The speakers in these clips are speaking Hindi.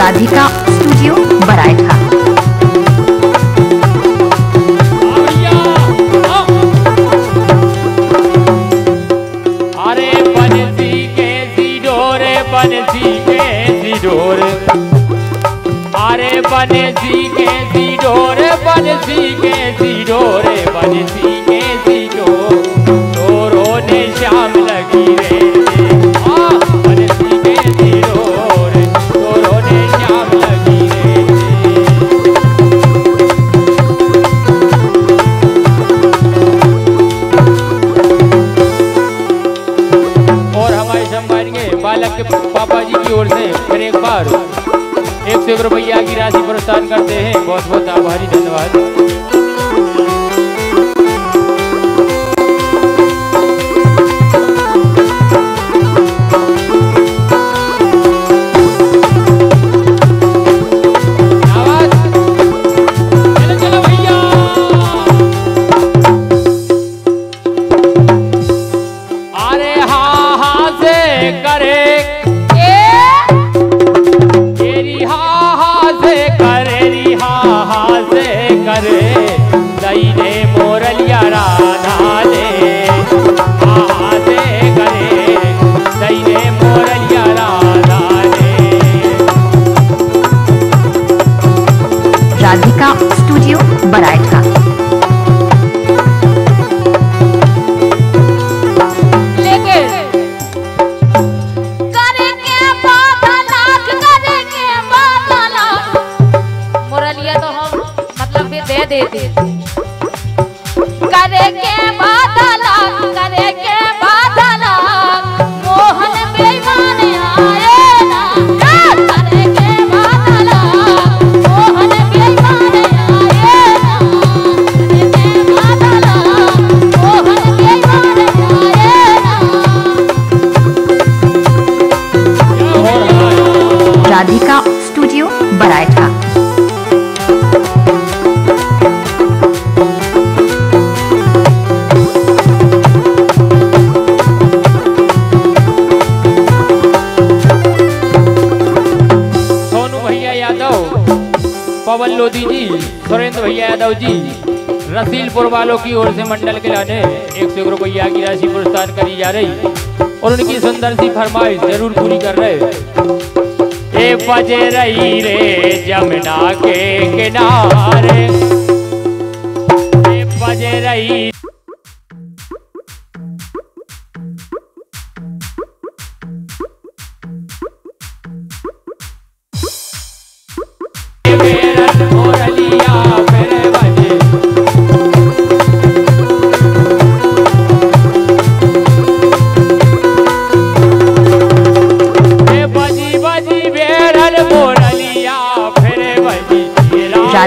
राधिका स्टूडियो आओ। अरे बंसी के सिडोरे बंसी के सिडोरे अरे बंसी के सिडोरे बंसी के सिडोरे बंसी और मारेंगे। बालक के पापा जी की ओर से फिर एक बार एक सौ रुपया की राशि प्रदान करते हैं। बहुत बहुत आभारी, धन्यवाद। करे दे देते करे के बादला करे पवन लोधी जी, सुरेंद्र भैया यादव जी, रसीलपुर वालों की ओर से मंडल के लाने एक सौ रुपया की राशि पुरस्कार करी जा रही और उनकी सुंदर सी फरमाइश ज़रूर पूरी कर रहे ए बजे रही रे जमुना के किनारे। बजे रही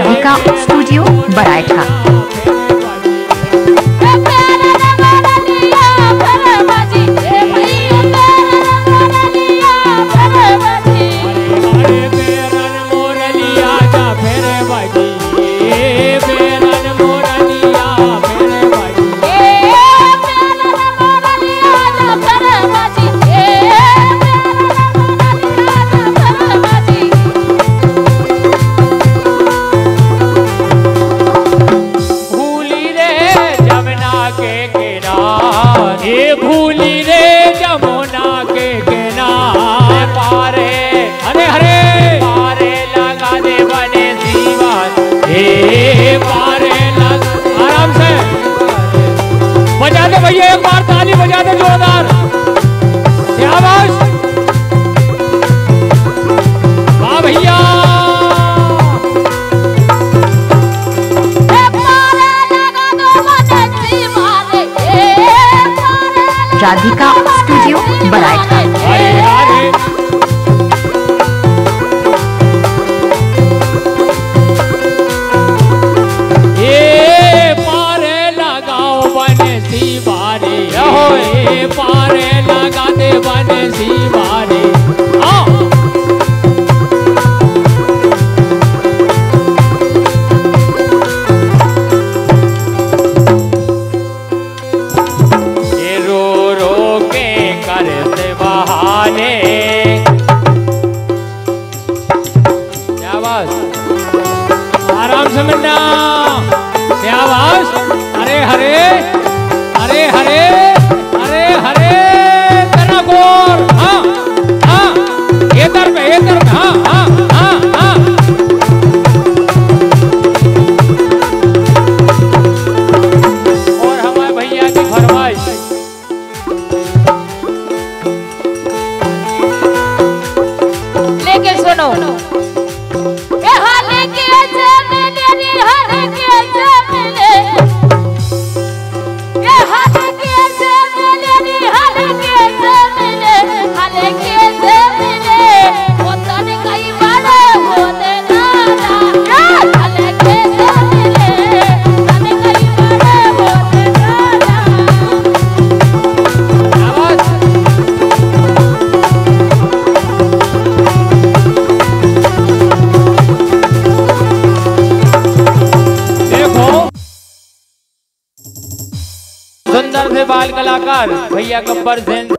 राधिका स्टूडियो बरायठा राधिका स्टूडियो हरे आवाज़। आराम से मिलना। क्या आवाज़? अरे हरे अरे हरे अरे हरे तना गोर। हाँ। बाल कलाकार भैया गब्बर जैन